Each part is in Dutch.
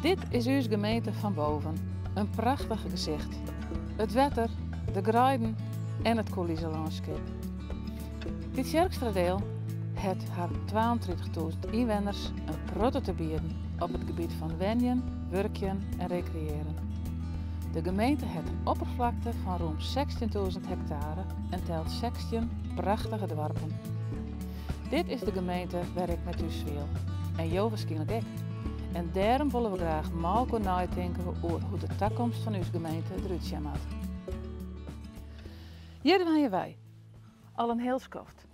Dit is uw gemeente van boven. Een prachtig gezicht. Het wetter, de graaiden en het coulissenlandschap. Dit Sjerkstradeel het haar 32.000 inwoners een protte te bieden op het gebied van wenjen, werken en recreëren. De gemeente heeft een oppervlakte van ruim 16.000 hectare en telt 16 prachtige dorpen. Dit is de gemeente waar ik met u speel. En jou waarschijnlijk ook. En daarom willen we graag Malko nadenken over hoe de toekomst van uw gemeente eruit ziet. Hier zijn wij. Al een heel skoft.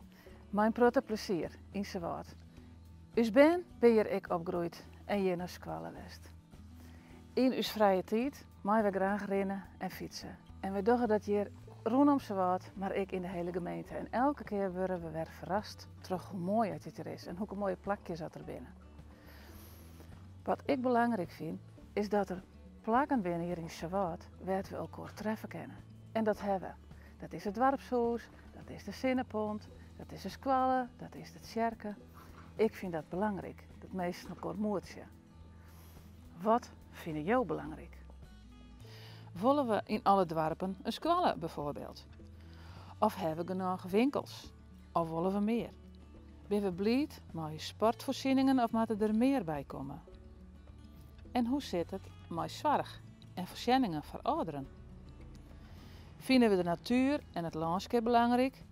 Mijn grote plezier in Sewaard. Us ben ben hier ik opgegroeid en je naar squallen west. In uw vrije tijd mag we graag rennen en fietsen. En we doen dat hier rondom Sewaard, maar ik in de hele gemeente. En elke keer worden we weer verrast terug hoe mooi het hier is en hoe mooie plakjes zat er binnen. Wat ik belangrijk vind, is dat er plakken binnen hier in Sewaard waar we elkaar treffen kennen. En dat hebben we. Dat is het dorpshuis, dat is de Zinnepont, dat is de squallen, dat is het sjerken. Ik vind dat belangrijk, dat mensen elkaar moertje. Wat vinden jou belangrijk? Vollen we in alle dorpen een squalle bijvoorbeeld? Of hebben we genoeg winkels? Of willen we meer? Ben we blij met sportvoorzieningen of moeten er meer bij komen? En hoe zit het met zorg en voorzieningen voor ouderen? Vinden we de natuur en het landschap belangrijk?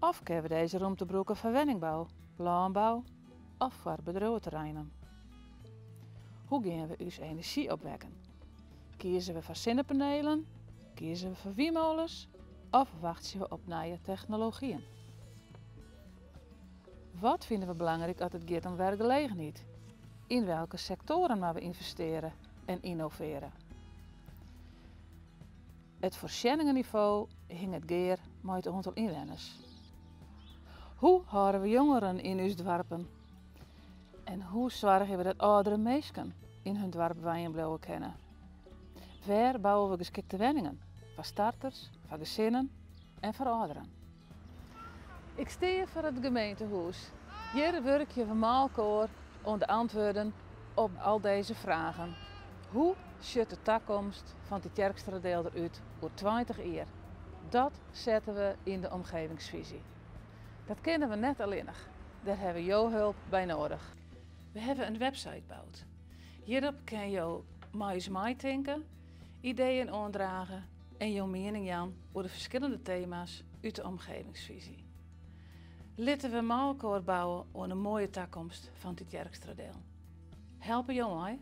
Of kunnen we deze ruimte gebruiken voor wenningbouw, landbouw of voor? Hoe gaan we onze energie opwekken? Kiezen we voor zonnepanelen? Kiezen we voor windmolens? Of wachten we op nieuwe technologieën? Wat vinden we belangrijk als het gaat om werkgelegenheid? In welke sectoren moeten we investeren en innoveren? Het voorzieningenniveau hing het geer met het aantal inwoners. Hoe houden we jongeren in ons dorpen? En hoe zorgen we dat oudere mensen in hun dorp blijven kennen? Waar bouwen we geschikte woningen? Voor starters, voor gezinnen en voor ouderen. Ik sta voor het gemeentehuis. Hier werk je van Maalkoor om de antwoorden op al deze vragen. Hoe ziet de toekomst van de Kerkstradeel eruit voor 20 jaar? Dat zetten we in de omgevingsvisie. Dat kennen we net alleen nog. Daar hebben we jouw hulp bij nodig. We hebben een website gebouwd. Hierop kan je mij denken, ideeën aandragen en jouw mening aan over de verschillende thema's uit de omgevingsvisie. Laten we elkaar bouwen aan een mooie toekomst van dit Jerkstradeel. Helpen jou mij?